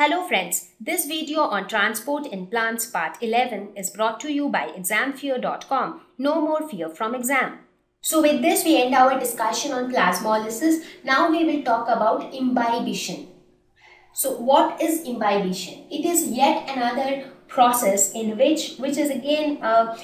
Hello friends, this video on transport in plants part 11 is brought to you by examfear.com. No more fear from exam. So with this we end our discussion on plasmolysis. Now we will talk about imbibition. So what is imbibition? It is yet another process in which, which is again a,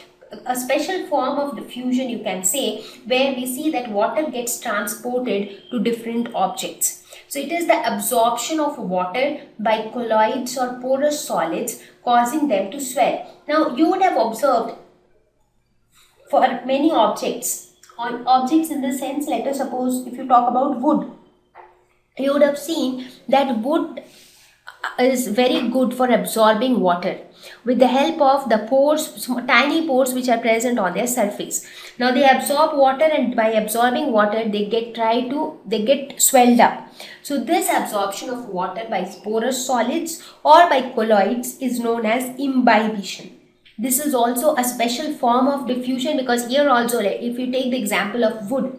a special form of diffusion you can say, where we see that water gets transported to different objects. So it is the absorption of water by colloids or porous solids causing them to swell. Now you would have observed for many objects, on objects in the sense, let us suppose if you talk about wood, you would have seen that wood is very good for absorbing water with the help of the pores, tiny pores which are present on their surface. Now they absorb water and by absorbing water they get try to, they get swelled up. So this absorption of water by porous solids or by colloids is known as imbibition. This is also a special form of diffusion because here also if you take the example of wood,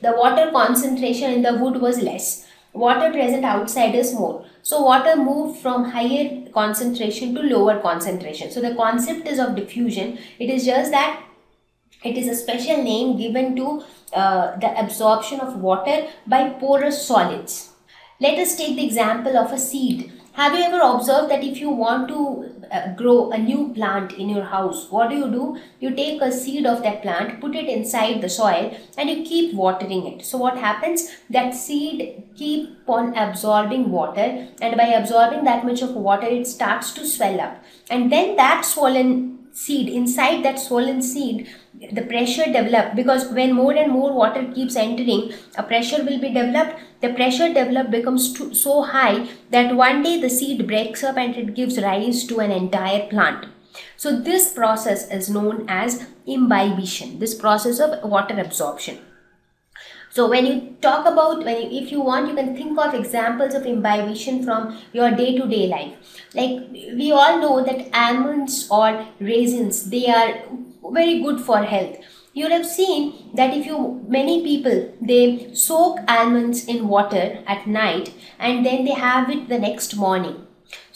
the water concentration in the wood was less water present outside is more. So water moved from higher concentration to lower concentration. So the concept is of diffusion. It is just that it is a special name given to uh, the absorption of water by porous solids. Let us take the example of a seed. Have you ever observed that if you want to uh, grow a new plant in your house, what do you do? You take a seed of that plant, put it inside the soil and you keep watering it. So what happens? That seed keep on absorbing water and by absorbing that much of water, it starts to swell up. And then that swollen seed inside that swollen seed the pressure develop because when more and more water keeps entering a pressure will be developed. The pressure developed becomes too, so high that one day the seed breaks up and it gives rise to an entire plant. So this process is known as imbibition this process of water absorption so when you talk about, when you, if you want, you can think of examples of imbibition from your day-to-day -day life. Like we all know that almonds or raisins, they are very good for health. You'll have seen that if you, many people, they soak almonds in water at night and then they have it the next morning.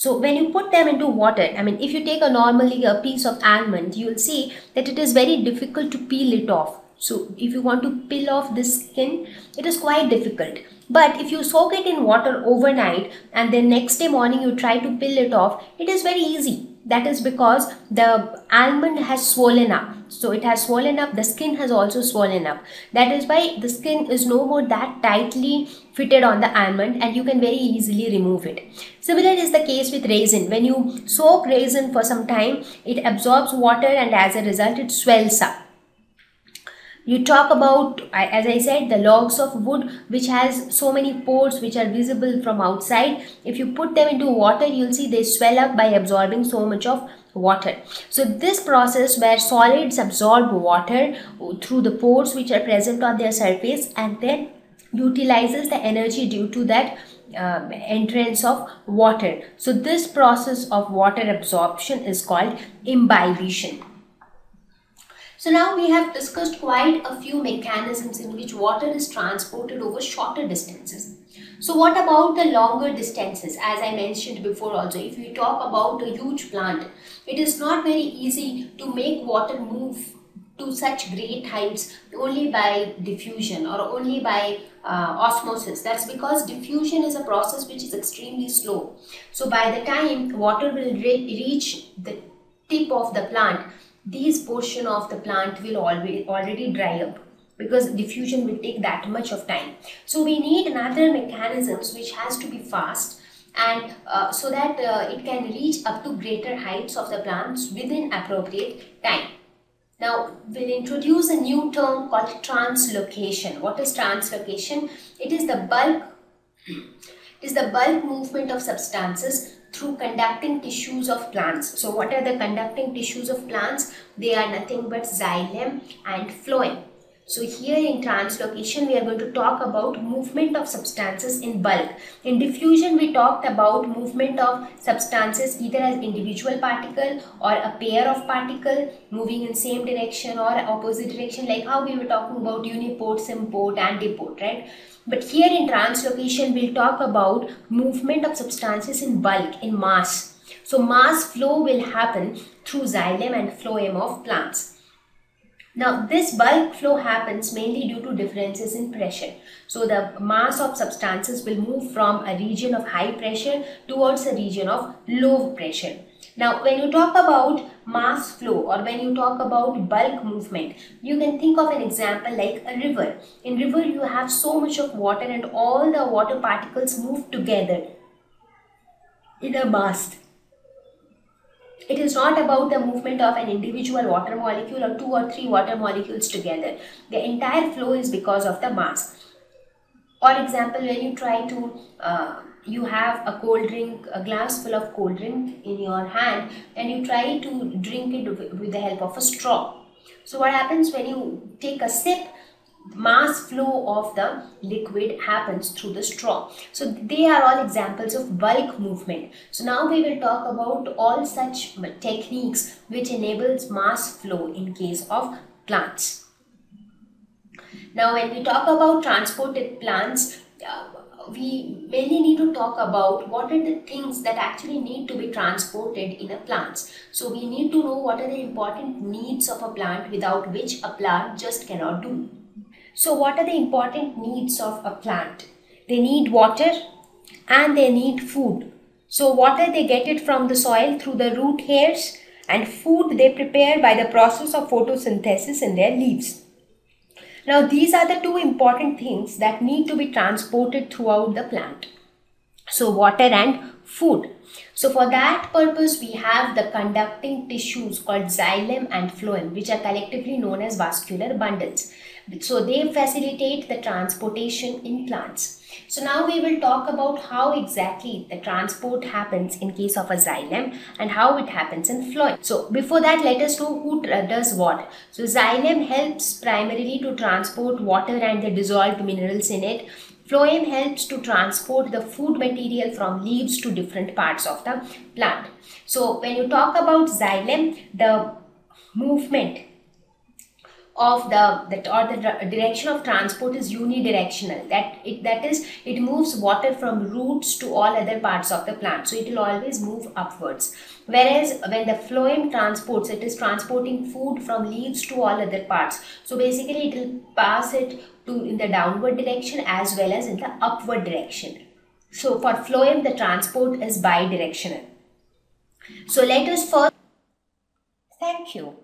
So when you put them into water, I mean, if you take a normally a piece of almond, you will see that it is very difficult to peel it off so if you want to peel off this skin, it is quite difficult. But if you soak it in water overnight and then next day morning you try to peel it off, it is very easy. That is because the almond has swollen up. So it has swollen up, the skin has also swollen up. That is why the skin is no more that tightly fitted on the almond and you can very easily remove it. Similar is the case with raisin. When you soak raisin for some time, it absorbs water and as a result it swells up you talk about as i said the logs of wood which has so many pores which are visible from outside. If you put them into water you'll see they swell up by absorbing so much of water. So this process where solids absorb water through the pores which are present on their surface and then utilizes the energy due to that uh, entrance of water. So this process of water absorption is called imbibition so now we have discussed quite a few mechanisms in which water is transported over shorter distances. So what about the longer distances? As I mentioned before also, if we talk about a huge plant, it is not very easy to make water move to such great heights only by diffusion or only by uh, osmosis. That's because diffusion is a process which is extremely slow. So by the time water will re reach the tip of the plant, these portion of the plant will always already dry up because diffusion will take that much of time. So we need another mechanisms which has to be fast and uh, so that uh, it can reach up to greater heights of the plants within appropriate time. Now we'll introduce a new term called translocation. What is translocation? It is the bulk it is the bulk movement of substances through conducting tissues of plants. So what are the conducting tissues of plants? They are nothing but xylem and phloem. So here in translocation, we are going to talk about movement of substances in bulk. In diffusion, we talked about movement of substances either as individual particle or a pair of particle moving in same direction or opposite direction like how we were talking about uniport, symport, antiport, right? But here in translocation, we'll talk about movement of substances in bulk, in mass. So mass flow will happen through xylem and phloem of plants. Now this bulk flow happens mainly due to differences in pressure. So the mass of substances will move from a region of high pressure towards a region of low pressure. Now when you talk about mass flow or when you talk about bulk movement, you can think of an example like a river. In river you have so much of water and all the water particles move together in a mass it is not about the movement of an individual water molecule or two or three water molecules together. The entire flow is because of the mass. For example, when you try to, uh, you have a cold drink, a glass full of cold drink in your hand and you try to drink it with the help of a straw. So what happens when you take a sip, mass flow of the liquid happens through the straw. So they are all examples of bulk movement. So now we will talk about all such techniques which enables mass flow in case of plants. Now when we talk about transported plants, uh, we mainly need to talk about what are the things that actually need to be transported in a plant. So we need to know what are the important needs of a plant without which a plant just cannot do. So what are the important needs of a plant? They need water and they need food. So water they get it from the soil through the root hairs and food they prepare by the process of photosynthesis in their leaves. Now these are the two important things that need to be transported throughout the plant. So water and food. So for that purpose we have the conducting tissues called xylem and phloem which are collectively known as vascular bundles. So they facilitate the transportation in plants. So now we will talk about how exactly the transport happens in case of a xylem and how it happens in phloem. So before that let us know who does what. So xylem helps primarily to transport water and the dissolved minerals in it. Phloem helps to transport the food material from leaves to different parts of the plant. So when you talk about xylem, the movement of the that or the direction of transport is unidirectional. That it that is it moves water from roots to all other parts of the plant. So it will always move upwards. Whereas when the phloem transports it is transporting food from leaves to all other parts. So basically it will pass it to in the downward direction as well as in the upward direction. So for phloem the transport is bidirectional. So let us first thank you